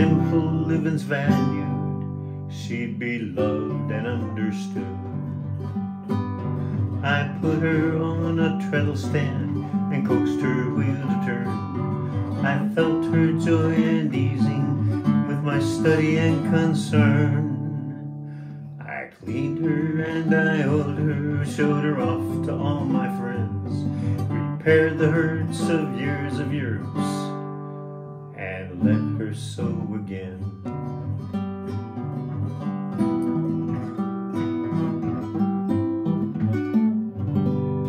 simple living's valued, she'd be loved and understood. I put her on a treadle stand and coaxed her wheel to turn. I felt her joy and easing with my study and concern. I cleaned her and I oiled her, showed her off to all my friends, repaired the hurts of years of years, let again.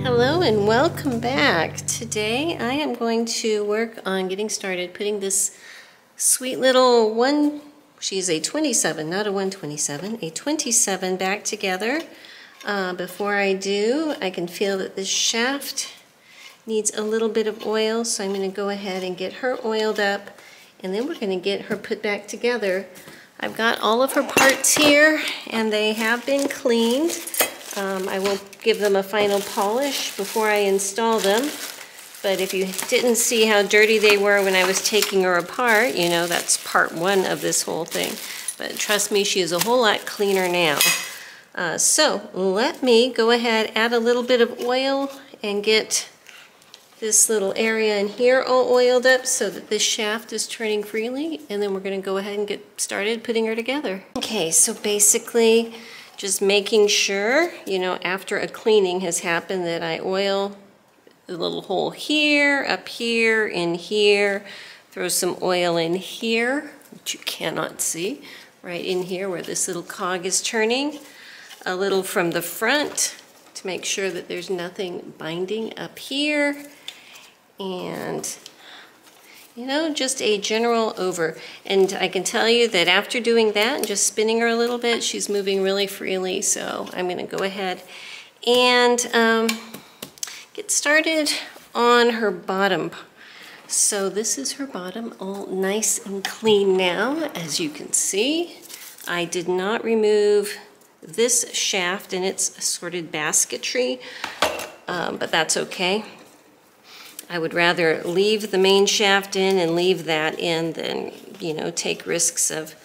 Hello and welcome back. Today I am going to work on getting started putting this sweet little one, she's a 27, not a 127, a 27 back together. Uh, before I do, I can feel that this shaft needs a little bit of oil, so I'm going to go ahead and get her oiled up, and then we're going to get her put back together. I've got all of her parts here, and they have been cleaned. Um, I will give them a final polish before I install them. But if you didn't see how dirty they were when I was taking her apart, you know, that's part one of this whole thing. But trust me, she is a whole lot cleaner now. Uh, so let me go ahead, add a little bit of oil and get this little area in here all oiled up so that this shaft is turning freely. And then we're gonna go ahead and get started putting her together. Okay, so basically, just making sure, you know, after a cleaning has happened that I oil the little hole here, up here, in here, throw some oil in here, which you cannot see, right in here where this little cog is turning, a little from the front to make sure that there's nothing binding up here, and you know, just a general over. And I can tell you that after doing that and just spinning her a little bit, she's moving really freely. So I'm gonna go ahead and um, get started on her bottom. So this is her bottom, all nice and clean now, as you can see. I did not remove this shaft and its assorted basketry, um, but that's okay. I would rather leave the main shaft in and leave that in than, you know, take risks of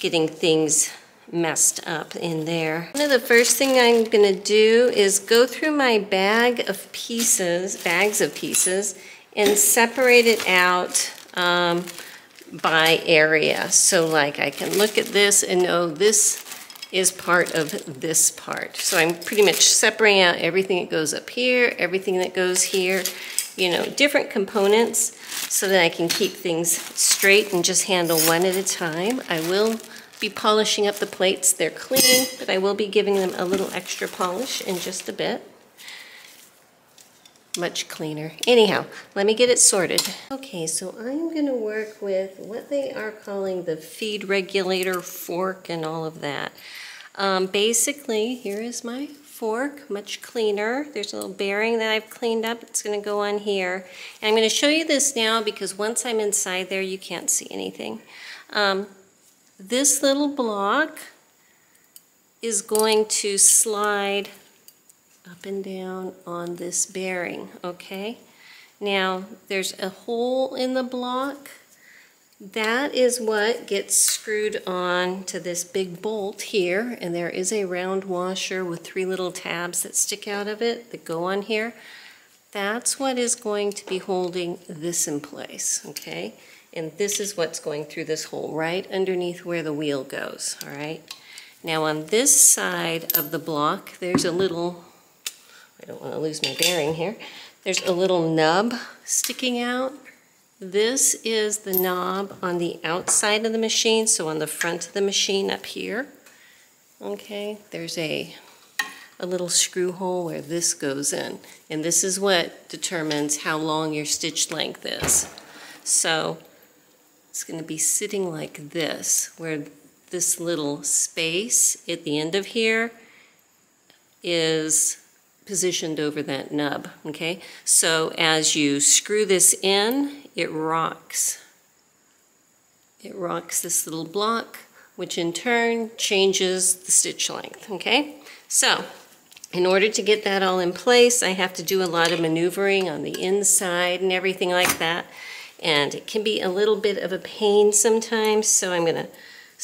getting things messed up in there. One of the first thing I'm gonna do is go through my bag of pieces, bags of pieces, and separate it out um, by area. So like I can look at this and know this is part of this part. So I'm pretty much separating out everything that goes up here, everything that goes here, you know, different components so that I can keep things straight and just handle one at a time. I will be polishing up the plates. They're clean, but I will be giving them a little extra polish in just a bit. Much cleaner. Anyhow, let me get it sorted. Okay, so I'm going to work with what they are calling the feed regulator fork and all of that. Um, basically, here is my fork, much cleaner. There's a little bearing that I've cleaned up. It's going to go on here. And I'm going to show you this now because once I'm inside there, you can't see anything. Um, this little block is going to slide up and down on this bearing, okay? Now, there's a hole in the block that is what gets screwed on to this big bolt here, and there is a round washer with three little tabs that stick out of it that go on here. That's what is going to be holding this in place, okay? And this is what's going through this hole right underneath where the wheel goes, all right? Now on this side of the block, there's a little, I don't want to lose my bearing here, there's a little nub sticking out this is the knob on the outside of the machine, so on the front of the machine up here. Okay, there's a, a little screw hole where this goes in. And this is what determines how long your stitch length is. So it's going to be sitting like this, where this little space at the end of here is positioned over that nub, okay? So as you screw this in, it rocks. It rocks this little block, which in turn changes the stitch length, okay? So, in order to get that all in place, I have to do a lot of maneuvering on the inside and everything like that. and it can be a little bit of a pain sometimes, so I'm to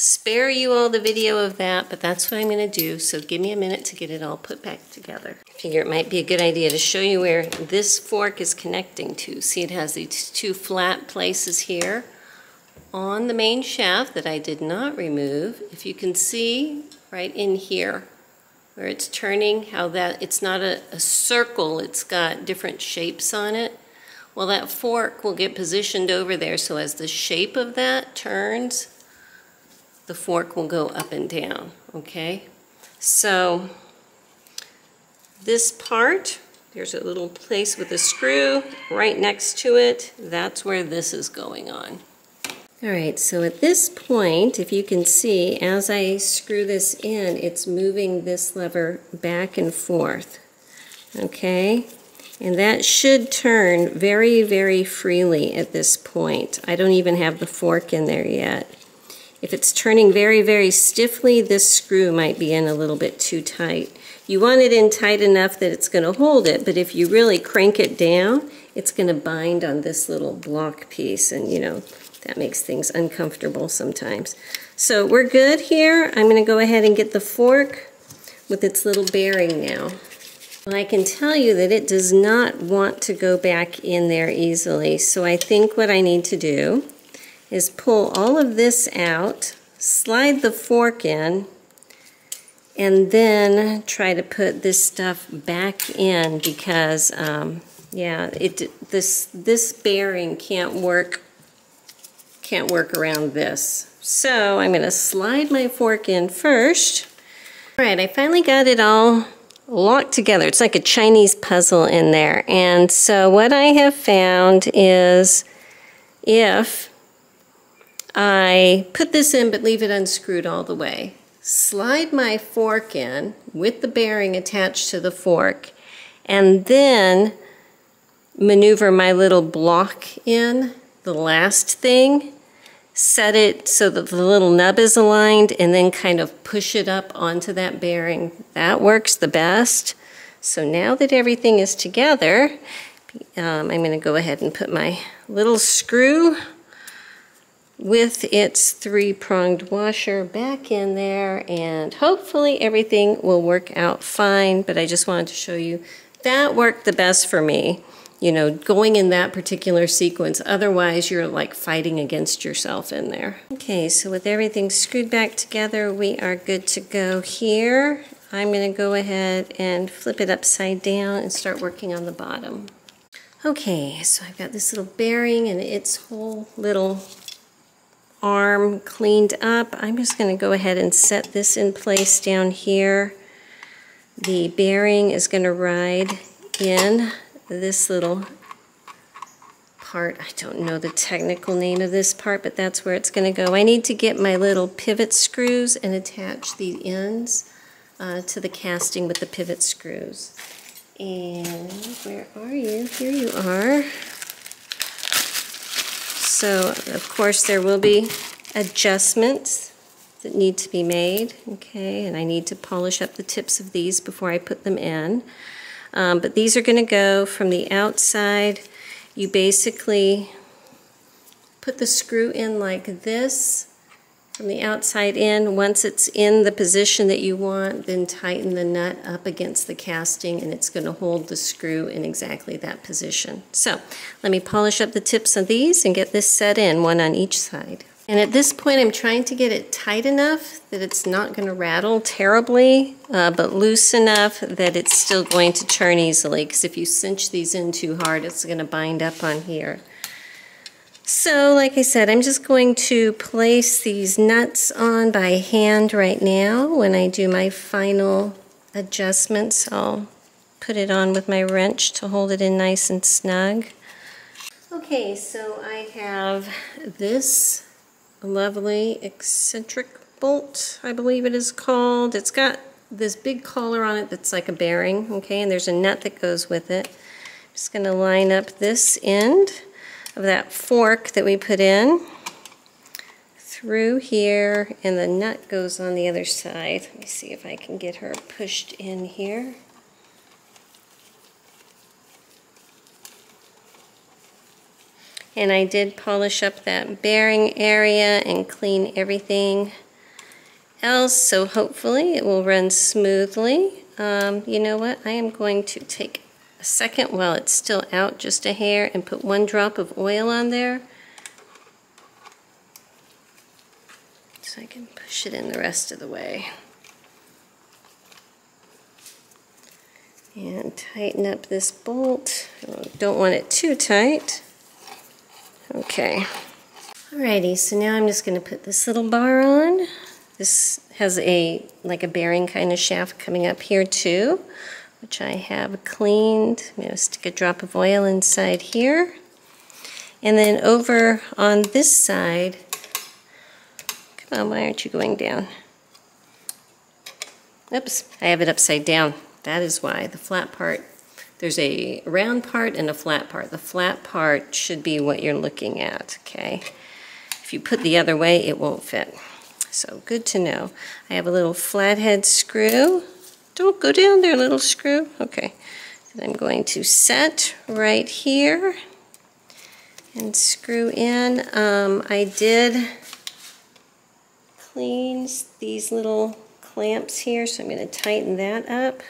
spare you all the video of that, but that's what I'm going to do, so give me a minute to get it all put back together. I figure it might be a good idea to show you where this fork is connecting to. See, it has these two flat places here on the main shaft that I did not remove. If you can see right in here, where it's turning, how that it's not a, a, circle, it's got different shapes on it. Well, that fork will get positioned over there, so as the shape of that turns, the fork will go up and down, okay? So this part, there's a little place with a screw right next to it. That's where this is going on. All right, so at this point, if you can see, as I screw this in, it's moving this lever back and forth, okay? And that should turn very, very freely at this point. I don't even have the fork in there yet. If it's turning very, very stiffly, this screw might be in a little bit too tight. You want it in tight enough that it's going to hold it, but if you really crank it down, it's going to bind on this little block piece, and you know, that makes things uncomfortable sometimes. So we're good here. I'm going to go ahead and get the fork with its little bearing now. Well, I can tell you that it does not want to go back in there easily. So I think what I need to do is pull all of this out, slide the fork in, and then try to put this stuff back in because, um, yeah, it this this bearing can't work can't work around this. So I'm going to slide my fork in first. All right, I finally got it all locked together. It's like a Chinese puzzle in there. And so what I have found is if I put this in but leave it unscrewed all the way, slide my fork in with the bearing attached to the fork, and then maneuver my little block in, the last thing, set it so that the little nub is aligned and then kind of push it up onto that bearing. That works the best. So now that everything is together, um, I'm going to go ahead and put my little screw with its three-pronged washer back in there and hopefully everything will work out fine but I just wanted to show you that worked the best for me you know, going in that particular sequence. Otherwise, you're like fighting against yourself in there. Okay, so with everything screwed back together, we are good to go here. I'm going to go ahead and flip it upside down and start working on the bottom. Okay, so I've got this little bearing and its whole little arm cleaned up. I'm just going to go ahead and set this in place down here. The bearing is going to ride in this little part. I don't know the technical name of this part, but that's where it's going to go. I need to get my little pivot screws and attach the ends uh, to the casting with the pivot screws. And where are you? Here you are. So, of course, there will be adjustments that need to be made, okay, and I need to polish up the tips of these before I put them in. Um, but these are going to go from the outside. You basically put the screw in like this from the outside in. Once it's in the position that you want, then tighten the nut up against the casting and it's going to hold the screw in exactly that position. So let me polish up the tips of these and get this set in, one on each side. And at this point, I'm trying to get it tight enough that it's not going to rattle terribly, uh, but loose enough that it's still going to turn easily, because if you cinch these in too hard, it's going to bind up on here. So, like I said, I'm just going to place these nuts on by hand right now. When I do my final adjustments, I'll put it on with my wrench to hold it in nice and snug. Okay, so I have this lovely eccentric bolt, I believe it is called. It's got this big collar on it that's like a bearing, okay, and there's a nut that goes with it. I'm just going to line up this end of that fork that we put in through here, and the nut goes on the other side. Let me see if I can get her pushed in here. And I did polish up that bearing area and clean everything else, so hopefully it will run smoothly. Um, you know what? I am going to take a second while it's still out just a hair and put one drop of oil on there. So I can push it in the rest of the way. And tighten up this bolt. Don't want it too tight. Okay. Alrighty, so now I'm just going to put this little bar on. This has a like a bearing kind of shaft coming up here too, which I have cleaned. I'm going to stick a drop of oil inside here. And then over on this side, come on, why aren't you going down? Oops, I have it upside down. That is why the flat part, there's a round part and a flat part. The flat part should be what you're looking at, okay? If you put the other way, it won't fit. So good to know. I have a little flathead screw. Don't go down there, little screw. Okay. And I'm going to set right here and screw in. Um, I did clean these little clamps here, so I'm going to tighten that up.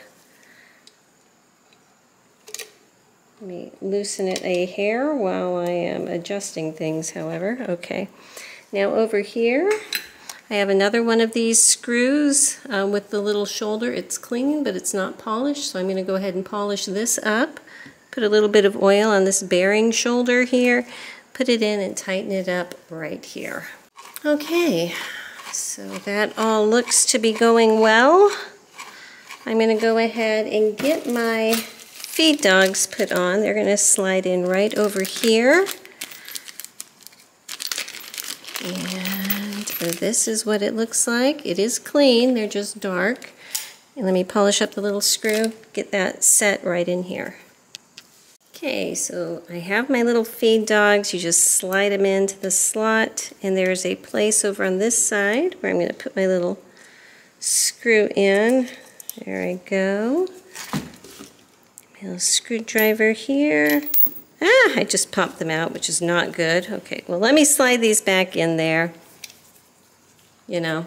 Let me loosen it a hair while I am adjusting things, however. Okay. Now over here, I have another one of these screws uh, with the little shoulder. It's clean, but it's not polished, so I'm going to go ahead and polish this up. Put a little bit of oil on this bearing shoulder here. Put it in and tighten it up right here. Okay, so that all looks to be going well. I'm going to go ahead and get my feed dogs put on. They're going to slide in right over here. And this is what it looks like. It is clean, they're just dark. And let me polish up the little screw, get that set right in here. Okay, so I have my little feed dogs. You just slide them into the slot, and there's a place over on this side where I'm going to put my little screw in. There I go My little screwdriver here. Ah, I just popped them out, which is not good. Okay, well, let me slide these back in there, you know,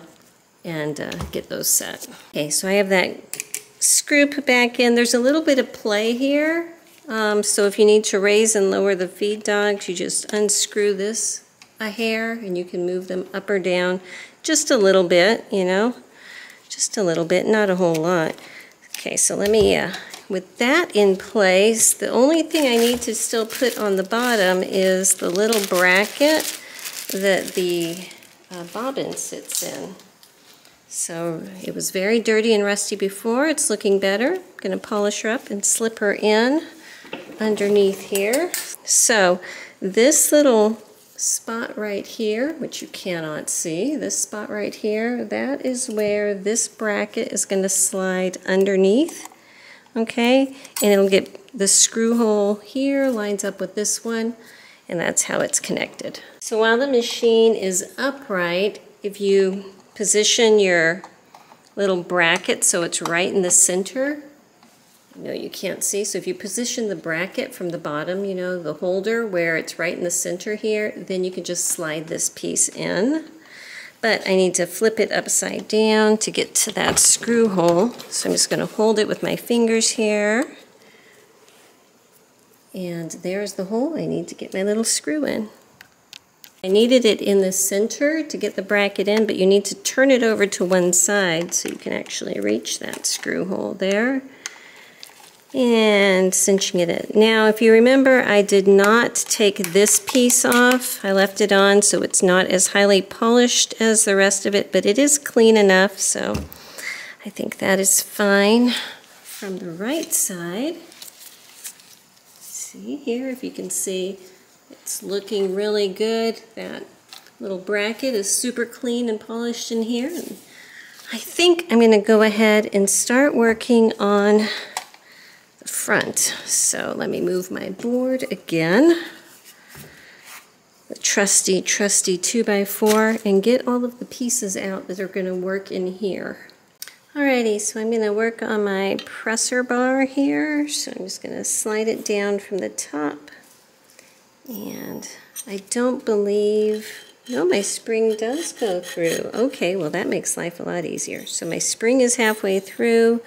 and uh, get those set. Okay, so I have that screw put back in. There's a little bit of play here. Um, so if you need to raise and lower the feed dogs, you just unscrew this a hair and you can move them up or down just a little bit, you know, just a little bit, not a whole lot. Okay, so let me uh, with that in place, the only thing I need to still put on the bottom is the little bracket that the uh, bobbin sits in. So it was very dirty and rusty before. It's looking better. I'm going to polish her up and slip her in underneath here. So this little spot right here, which you cannot see, this spot right here, that is where this bracket is going to slide underneath okay? And it'll get the screw hole here lines up with this one, and that's how it's connected. So while the machine is upright, if you position your little bracket so it's right in the center, know you can't see, so if you position the bracket from the bottom, you know, the holder where it's right in the center here, then you can just slide this piece in but I need to flip it upside down to get to that screw hole. So I'm just going to hold it with my fingers here. And there's the hole I need to get my little screw in. I needed it in the center to get the bracket in, but you need to turn it over to one side so you can actually reach that screw hole there and cinching it in. Now, if you remember, I did not take this piece off. I left it on so it's not as highly polished as the rest of it, but it is clean enough, so I think that is fine. From the right side, see here, if you can see, it's looking really good. That little bracket is super clean and polished in here. And I think I'm going to go ahead and start working on the front. So let me move my board again. The trusty, trusty 2x4 and get all of the pieces out that are going to work in here. Alrighty, so I'm going to work on my presser bar here. So I'm just going to slide it down from the top And I don't believe, no, my spring does go through. Okay, well that makes life a lot easier. So my spring is halfway through.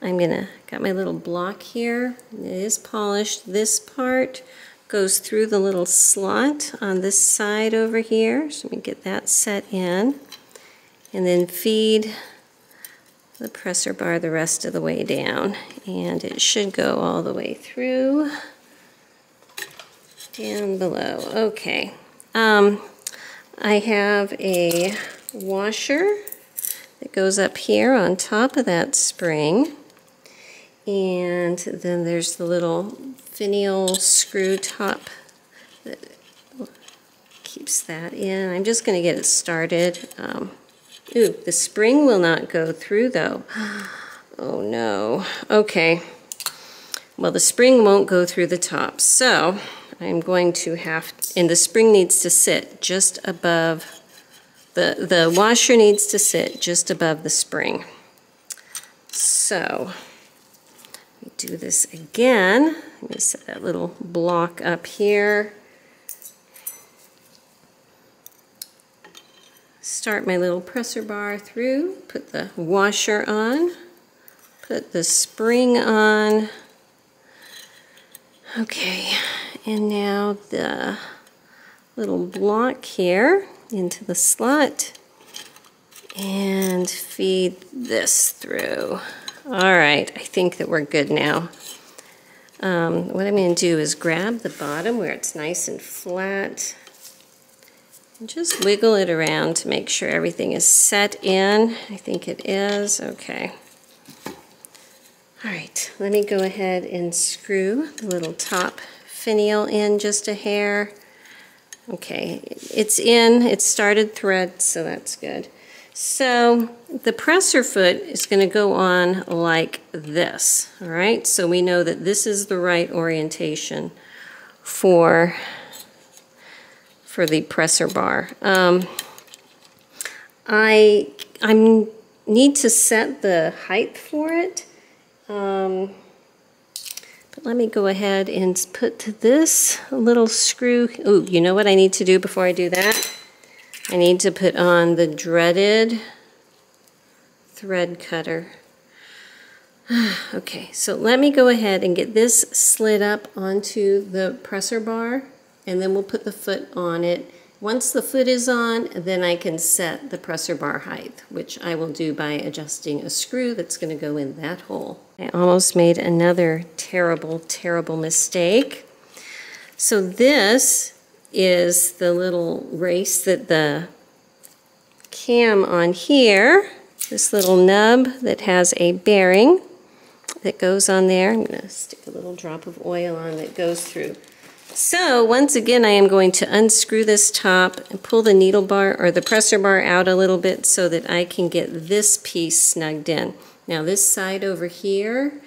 I'm gonna, got my little block here. It is polished. This part goes through the little slot on this side over here. So let me get that set in. And then feed the presser bar the rest of the way down. And it should go all the way through down below. Okay. Um, I have a washer that goes up here on top of that spring. And then there's the little finial screw top that keeps that in. I'm just going to get it started. Um, ooh, the spring will not go through though. Oh no. Okay. Well, the spring won't go through the top. So I'm going to have, and the spring needs to sit just above, the, the washer needs to sit just above the spring. So, do this again. Let me set that little block up here. Start my little presser bar through, put the washer on, put the spring on. Okay, and now the little block here into the slot and feed this through. All right, I think that we're good now. Um, what I'm going to do is grab the bottom where it's nice and flat just wiggle it around to make sure everything is set in. I think it is. Okay. All right, let me go ahead and screw the little top finial in just a hair. Okay, it's in, it's started thread, so that's good. So the presser foot is going to go on like this, all right? So we know that this is the right orientation for, for the presser bar. Um, I i need to set the height for it. Um, let me go ahead and put this little screw. Oh, you know what I need to do before I do that? I need to put on the dreaded thread cutter. okay, so let me go ahead and get this slid up onto the presser bar and then we'll put the foot on it once the foot is on, then I can set the presser bar height, which I will do by adjusting a screw that's going to go in that hole. I almost made another terrible, terrible mistake. So this is the little race that the cam on here, this little nub that has a bearing that goes on there. I'm going to stick a little drop of oil on that goes through so once again, I am going to unscrew this top and pull the needle bar or the presser bar out a little bit so that I can get this piece snugged in. Now this side over here,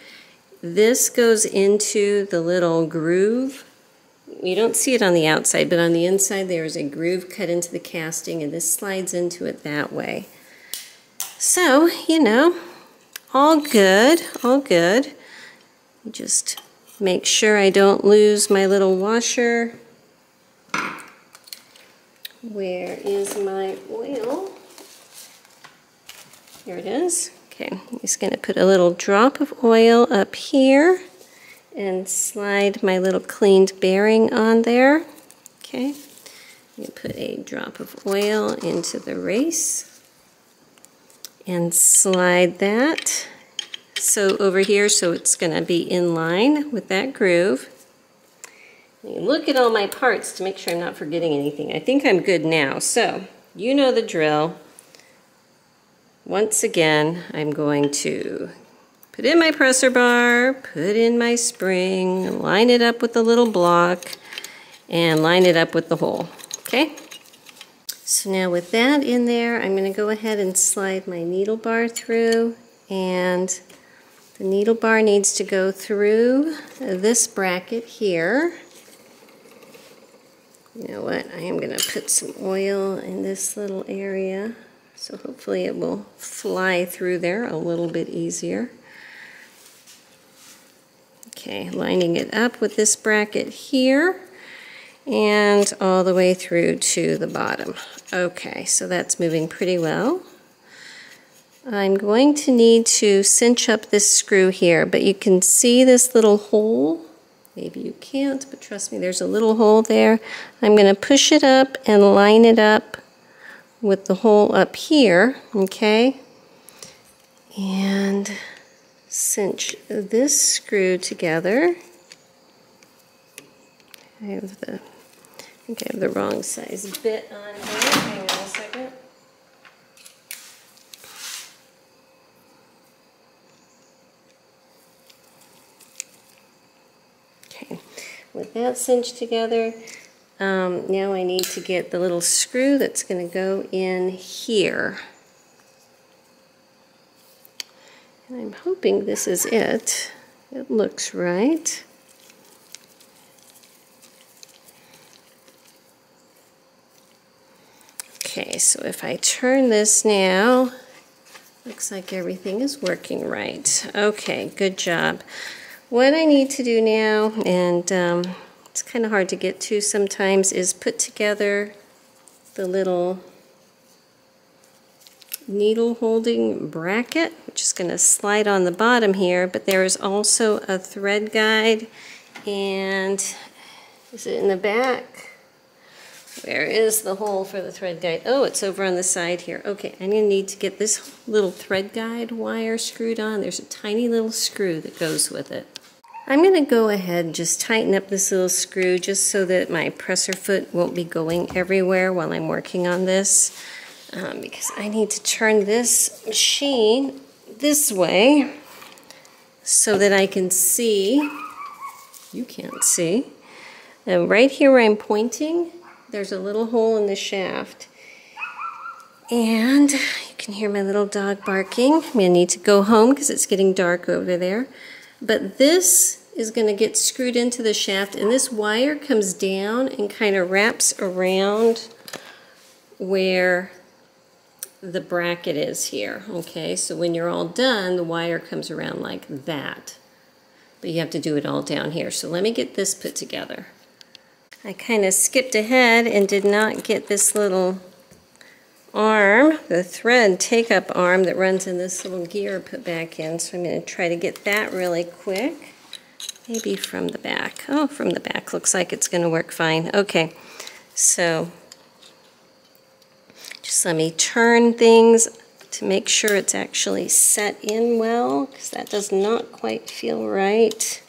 this goes into the little groove. You don't see it on the outside, but on the inside there is a groove cut into the casting and this slides into it that way. So, you know, all good, all good. Just Make sure I don't lose my little washer. Where is my oil? Here it is. Okay, I'm just going to put a little drop of oil up here and slide my little cleaned bearing on there. Okay, you put a drop of oil into the race and slide that so over here, so it's going to be in line with that groove. Look at all my parts to make sure I'm not forgetting anything. I think I'm good now. So you know the drill. Once again, I'm going to put in my presser bar, put in my spring, line it up with the little block, and line it up with the hole. Okay? So now with that in there, I'm going to go ahead and slide my needle bar through and the needle bar needs to go through this bracket here. You know what, I am going to put some oil in this little area so hopefully it will fly through there a little bit easier. Okay, lining it up with this bracket here. and all the way through to the bottom. Okay, so that's moving pretty well. I'm going to need to cinch up this screw here, but you can see this little hole. Maybe you can't, but trust me, there's a little hole there. I'm going to push it up and line it up with the hole up here, okay? And cinch this screw together. I have the I think I have the wrong size bit on here. Hang on a second. Okay, with that cinched together, um, now I need to get the little screw that's going to go in here. And I'm hoping this is it. It looks right. Okay, so if I turn this now, looks like everything is working right. Okay, good job. What I need to do now, and um, it's kind of hard to get to sometimes, is put together the little needle holding bracket, which is going to slide on the bottom here, but there is also a thread guide, and is it in the back? Where is the hole for the thread guide? Oh, it's over on the side here. Okay, I'm going to need to get this little thread guide wire screwed on. There's a tiny little screw that goes with it. I'm going to go ahead and just tighten up this little screw just so that my presser foot won't be going everywhere while I'm working on this. Um, because I need to turn this machine this way so that I can see, you can't see, and right here where I'm pointing, there's a little hole in the shaft. And you can hear my little dog barking. I'm to need to go home because it's getting dark over there. But this is going to get screwed into the shaft and this wire comes down and kind of wraps around where the bracket is here. Okay, so when you're all done, the wire comes around like that. But you have to do it all down here. So let me get this put together. I kind of skipped ahead and did not get this little arm, the thread take-up arm that runs in this little gear put back in. So I'm going to try to get that really quick. Maybe from the back. Oh, from the back. Looks like it's going to work fine. Okay, so just let me turn things to make sure it's actually set in well, because that does not quite feel right.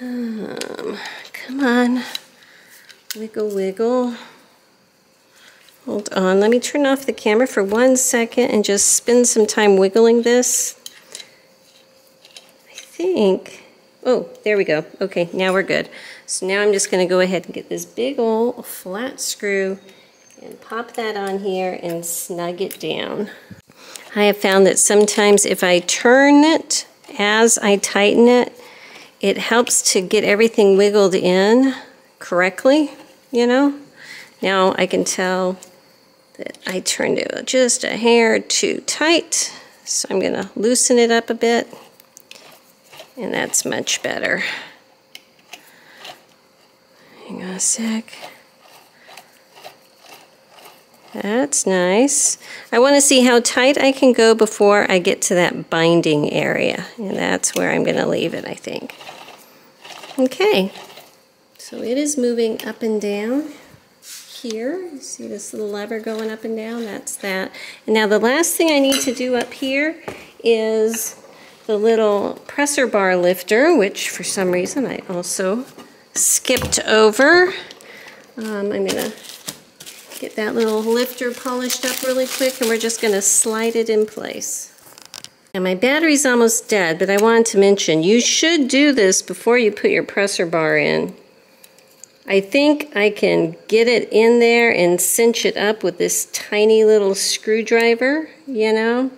Um, come on. Wiggle, wiggle. Hold on. Let me turn off the camera for one second and just spend some time wiggling this. Think... Oh, there we go. Okay, now we're good. So now I'm just going to go ahead and get this big old flat screw and pop that on here and snug it down. I have found that sometimes if I turn it as I tighten it, it helps to get everything wiggled in correctly, you know. Now I can tell that I turned it just a hair too tight, so I'm going to loosen it up a bit, and that's much better. Hang on a sec. That's nice. I want to see how tight I can go before I get to that binding area. And that's where I'm going to leave it, I think. Okay, so it is moving up and down here. You see this little lever going up and down? That's that. And now the last thing I need to do up here is the little presser bar lifter, which for some reason I also skipped over. Um, I'm to Get that little lifter polished up really quick and we're just to slide it in place. And my battery's almost dead, but I wanted to mention, you should do this before you put your presser bar in. I think I can get it in there and cinch it up with this tiny little screwdriver, you know?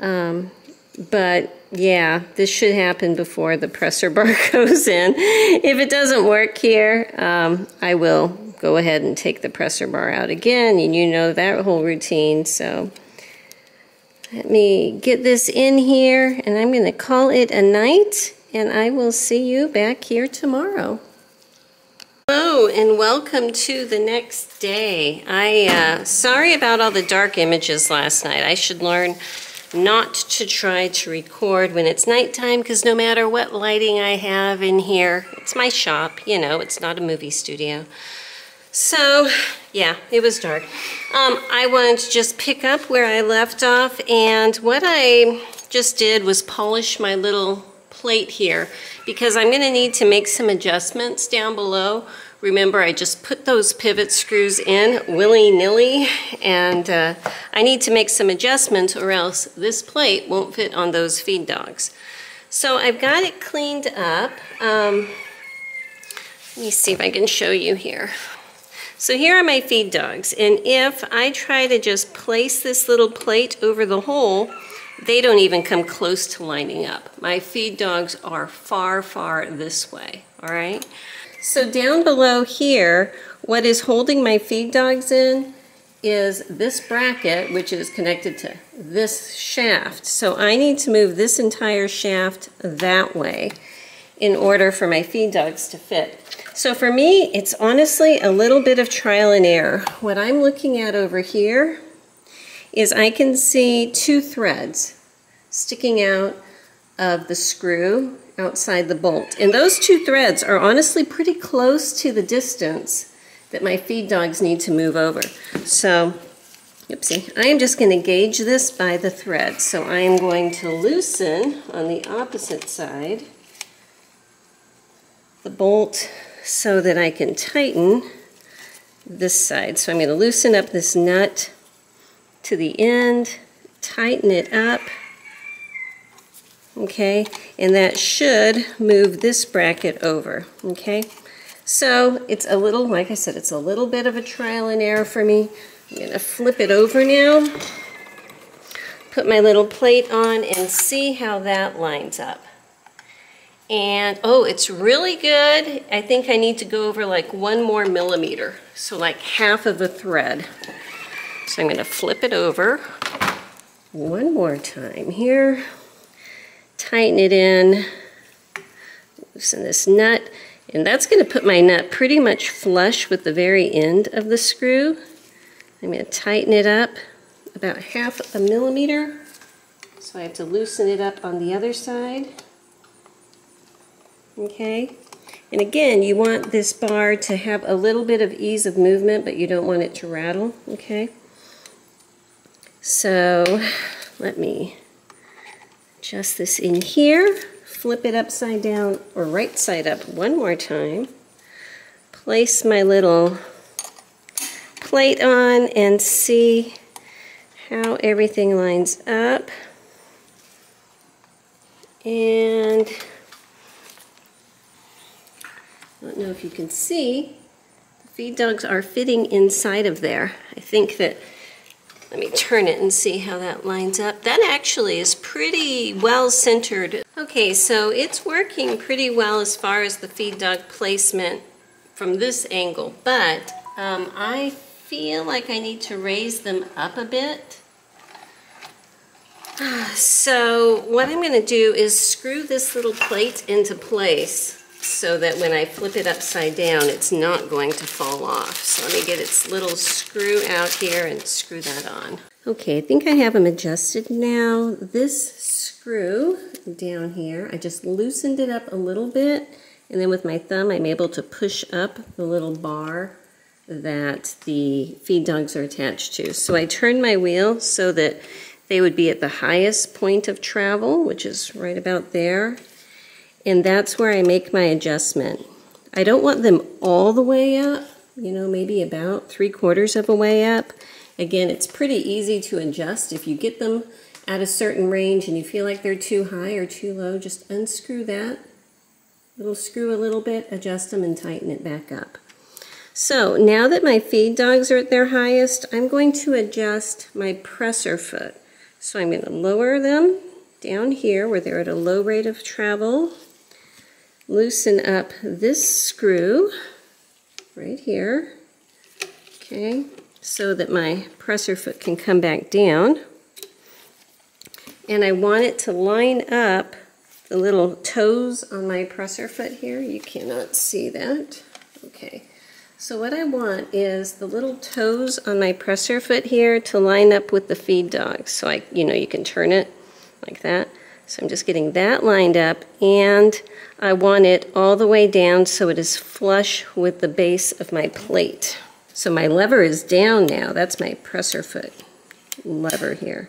Um, but yeah, this should happen before the presser bar goes in. If it doesn't work here, um, I will go ahead and take the presser bar out again, and you know that whole routine. So let me get this in here, and I'm going to call it a night, and I will see you back here tomorrow. Hello and welcome to the next day. I uh, sorry about all the dark images last night. I should learn not to try to record when it's nighttime because no matter what lighting I have in here, it's my shop, you know, it's not a movie studio. So, yeah, it was dark. Um, I wanted to just pick up where I left off and what I just did was polish my little plate here because I'm going to need to make some adjustments down below. Remember, I just put those pivot screws in willy-nilly, and uh, I need to make some adjustments or else this plate won't fit on those feed dogs. So I've got it cleaned up. Um, let me see if I can show you here. So here are my feed dogs, and if I try to just place this little plate over the hole, they don't even come close to lining up. My feed dogs are far, far this way, all right? So down below here, what is holding my feed dogs in is this bracket, which is connected to this shaft. So I need to move this entire shaft that way in order for my feed dogs to fit. So for me, it's honestly a little bit of trial and error. What I'm looking at over here is I can see two threads sticking out of the screw outside the bolt. And those two threads are honestly pretty close to the distance that my feed dogs need to move over. So, oopsie, I am just going to gauge this by the thread. So I am going to loosen on the opposite side the bolt so that I can tighten this side. So I'm going to loosen up this nut to the end, tighten it up, okay, and that should move this bracket over, okay. So it's a little, like I said, it's a little bit of a trial and error for me. I'm to flip it over now, put my little plate on, and see how that lines up. And, oh, it's really good. I think I need to go over like one more millimeter, so like half of a thread. So I'm to flip it over one more time here. Tighten it in. Loosen this nut. And that's going to put my nut pretty much flush with the very end of the screw. I'm going to tighten it up about half a millimeter. So I have to loosen it up on the other side. Okay. And again, you want this bar to have a little bit of ease of movement, but you don't want it to rattle. Okay. So let me adjust this in here, flip it upside down or right side up one more time, place my little plate on and see how everything lines up. And I don't know if you can see, the feed dogs are fitting inside of there. I think that let me turn it and see how that lines up. That actually is pretty well centered. Okay, so it's working pretty well as far as the feed dog placement from this angle, but um, I feel like I need to raise them up a bit. So what I'm going to do is screw this little plate into place so that when I flip it upside down, it's not going to fall off. So let me get its little screw out here and screw that on. Okay, I think I have them adjusted now. This screw down here, I just loosened it up a little bit, and then with my thumb, I'm able to push up the little bar that the feed dogs are attached to. So I turned my wheel so that they would be at the highest point of travel, which is right about there and that's where I make my adjustment. I don't want them all the way up, you know, maybe about three quarters of a way up. Again, it's pretty easy to adjust. If you get them at a certain range and you feel like they're too high or too low, just unscrew that little screw a little bit, adjust them and tighten it back up. So now that my feed dogs are at their highest, I'm going to adjust my presser foot. So I'm going to lower them down here where they're at a low rate of travel loosen up this screw right here, okay, so that my presser foot can come back down. And I want it to line up the little toes on my presser foot here. You cannot see that. Okay. So what I want is the little toes on my presser foot here to line up with the feed dog. So I, you know, you can turn it like that. So I'm just getting that lined up and I want it all the way down so it is flush with the base of my plate. So my lever is down now. That's my presser foot lever here.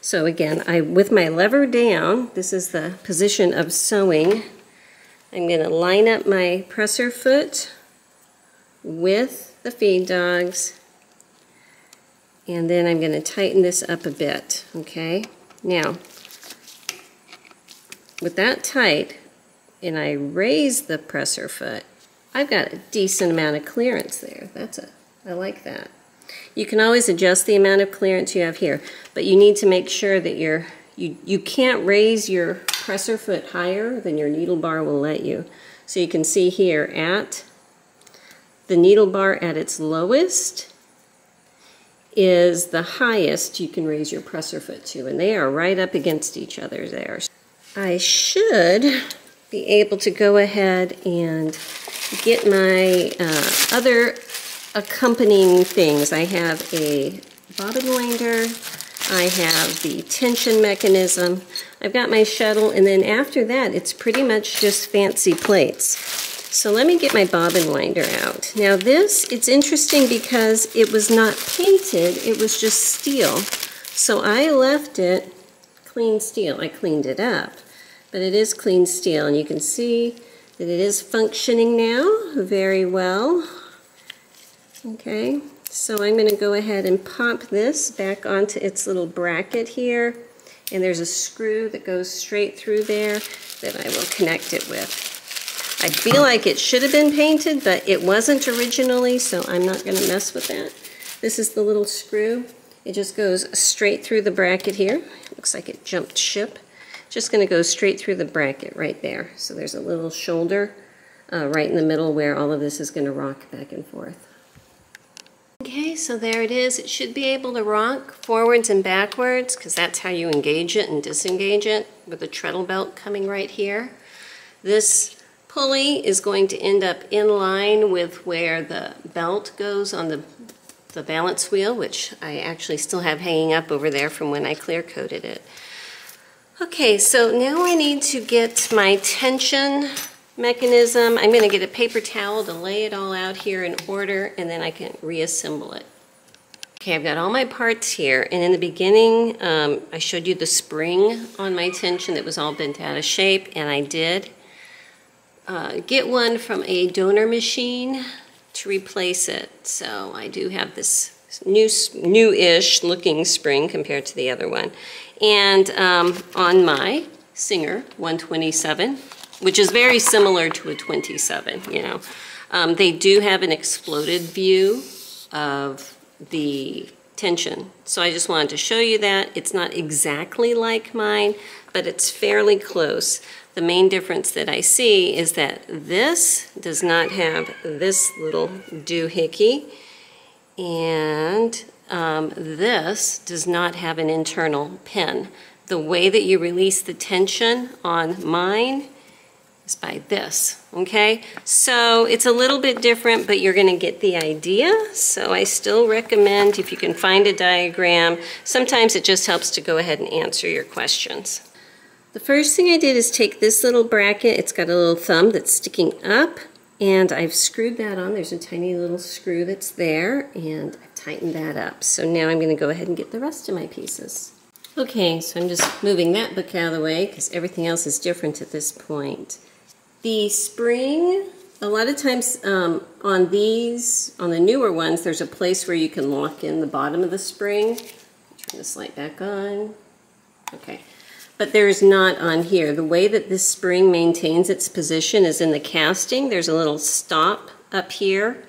So again, I with my lever down, this is the position of sewing. I'm going to line up my presser foot with the feed dogs and then I'm going to tighten this up a bit okay now with that tight and I raise the presser foot I've got a decent amount of clearance there. That's a I like that. You can always adjust the amount of clearance you have here but you need to make sure that you're you you can't raise your presser foot higher than your needle bar will let you. So you can see here at the needle bar at its lowest is the highest you can raise your presser foot to, and they are right up against each other there. I should be able to go ahead and get my uh, other accompanying things. I have a bobbin winder, I have the tension mechanism, I've got my shuttle, and then after that, it's pretty much just fancy plates. So let me get my bobbin winder out. Now this, it's interesting because it was not painted, it was just steel. So I left it clean steel. I cleaned it up, but it is clean steel and you can see that it is functioning now very well. Okay, so I'm going to go ahead and pop this back onto its little bracket here. And there's a screw that goes straight through there that I will connect it with. I feel like it should have been painted, but it wasn't originally, so I'm not going to mess with that. This is the little screw. It just goes straight through the bracket here. Looks like it jumped ship. Just going to go straight through the bracket right there. So there's a little shoulder uh, right in the middle where all of this is going to rock back and forth. Okay, so there it is. It should be able to rock forwards and backwards because that's how you engage it and disengage it with the treadle belt coming right here. This pulley is going to end up in line with where the belt goes on the, the balance wheel, which I actually still have hanging up over there from when I clear coated it. Okay, so now I need to get my tension mechanism. I'm going to get a paper towel to lay it all out here in order, and then I can reassemble it. Okay, I've got all my parts here, and in the beginning, um, I showed you the spring on my tension that was all bent out of shape, and I did uh, get one from a donor machine to replace it. So I do have this new, new-ish looking spring compared to the other one. And um, on my Singer 127, which is very similar to a 27, you know, um, they do have an exploded view of the tension. So I just wanted to show you that. It's not exactly like mine, but it's fairly close. The main difference that I see is that this does not have this little doohickey, and um, this does not have an internal pin. The way that you release the tension on mine is by this, okay? So it's a little bit different, but you're gonna get the idea. So I still recommend if you can find a diagram, sometimes it just helps to go ahead and answer your questions. The first thing I did is take this little bracket, it's got a little thumb that's sticking up, and I've screwed that on. There's a tiny little screw that's there, and I've tightened that up. So now I'm gonna go ahead and get the rest of my pieces. Okay, so I'm just moving that book out of the way because everything else is different at this point. The spring, a lot of times um, on these, on the newer ones, there's a place where you can lock in the bottom of the spring. Turn this light back on. Okay but there's not on here. The way that this spring maintains its position is in the casting. There's a little stop up here,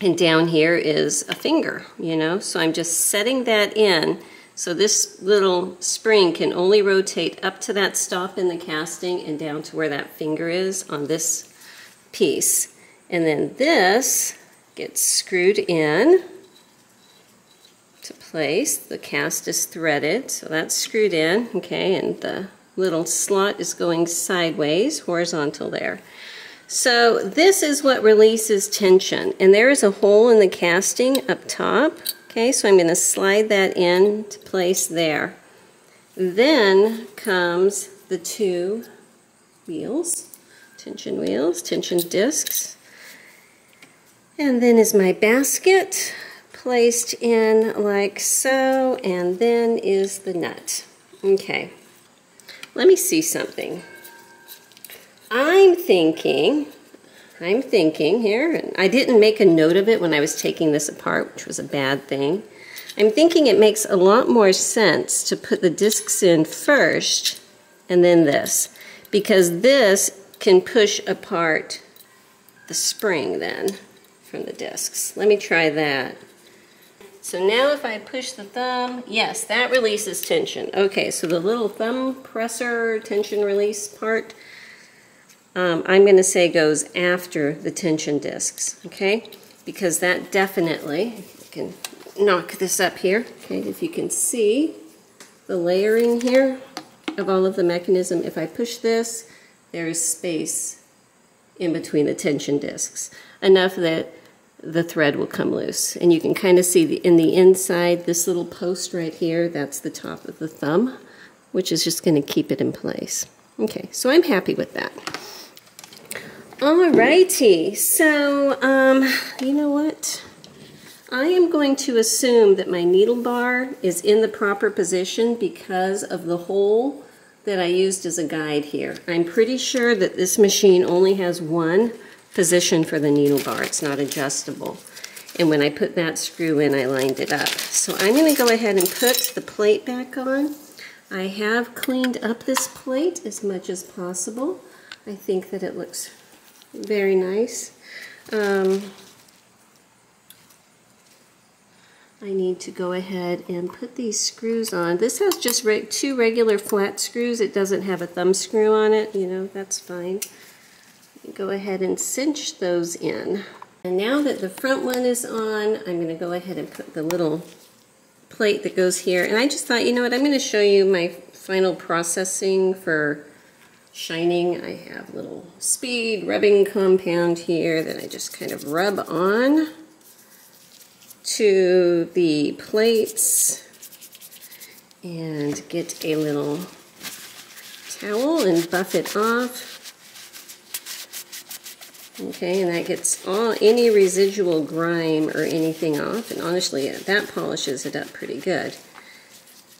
and down here is a finger, you know? So I'm just setting that in. So this little spring can only rotate up to that stop in the casting and down to where that finger is on this piece. And then this gets screwed in place. The cast is threaded, so that's screwed in, okay, and the little slot is going sideways, horizontal there. So this is what releases tension. And there is a hole in the casting up top. Okay, so I'm going to slide that in to place there. Then comes the two wheels, tension wheels, tension discs. And then is my basket placed in like so, and then is the nut. Okay, let me see something. I'm thinking, I'm thinking here, and I didn't make a note of it when I was taking this apart, which was a bad thing. I'm thinking it makes a lot more sense to put the discs in first and then this, because this can push apart the spring then from the discs. Let me try that. So now if I push the thumb, yes, that releases tension. Okay, so the little thumb presser tension release part, um, I'm going to say goes after the tension discs, okay? Because that definitely, you can knock this up here, okay, if you can see the layering here of all of the mechanism. If I push this, there is space in between the tension discs, enough that the thread will come loose. And you can kind of see the, in the inside, this little post right here, that's the top of the thumb, which is just going to keep it in place. Okay, so I'm happy with that. Alrighty, so um, you know what? I am going to assume that my needle bar is in the proper position because of the hole that I used as a guide here. I'm pretty sure that this machine only has one position for the needle bar. It's not adjustable. And when I put that screw in, I lined it up. So I'm going to go ahead and put the plate back on. I have cleaned up this plate as much as possible. I think that it looks very nice. Um, I need to go ahead and put these screws on. This has just re two regular flat screws. It doesn't have a thumb screw on it. You know, that's fine go ahead and cinch those in. And now that the front one is on, I'm going to go ahead and put the little plate that goes here. And I just thought, you know what, I'm going to show you my final processing for shining. I have little speed rubbing compound here that I just kind of rub on to the plates and get a little towel and buff it off. Okay, and that gets all any residual grime or anything off, and honestly, that polishes it up pretty good.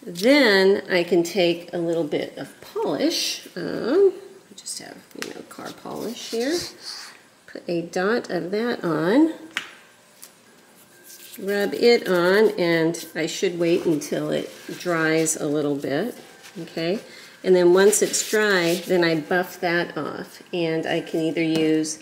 Then I can take a little bit of polish. Um, I just have, you know, car polish here. Put a dot of that on. Rub it on, and I should wait until it dries a little bit. Okay, and then once it's dry, then I buff that off, and I can either use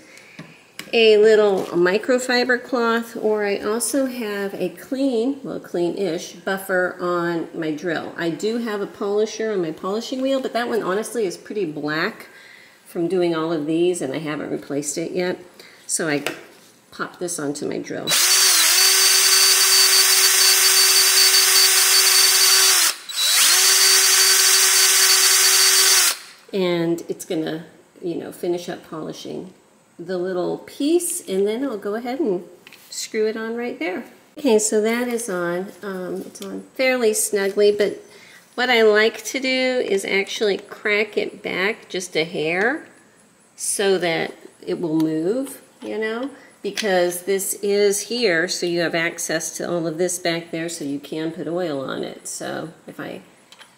a little microfiber cloth or I also have a clean, well clean-ish, buffer on my drill. I do have a polisher on my polishing wheel, but that one honestly is pretty black from doing all of these and I haven't replaced it yet. So I pop this onto my drill. And it's gonna, you know, finish up polishing the little piece and then I'll go ahead and screw it on right there. Okay, so that is on. Um, it's on fairly snugly, but what I like to do is actually crack it back just a hair so that it will move, you know, because this is here, so you have access to all of this back there so you can put oil on it. So if I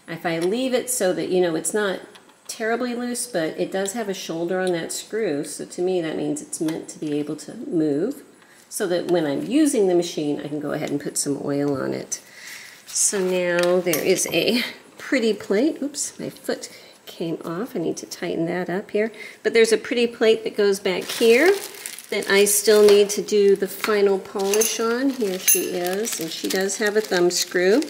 if I leave it so that, you know, it's not terribly loose, but it does have a shoulder on that screw, so to me that means it's meant to be able to move, so that when I'm using the machine, I can go ahead and put some oil on it. So now there is a pretty plate. Oops, my foot came off. I need to tighten that up here. But there's a pretty plate that goes back here that I still need to do the final polish on. Here she is, and she does have a thumb screw.